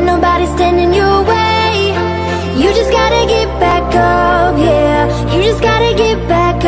Nobody nobody's standing your way. You just gotta get back up, yeah. You just gotta get back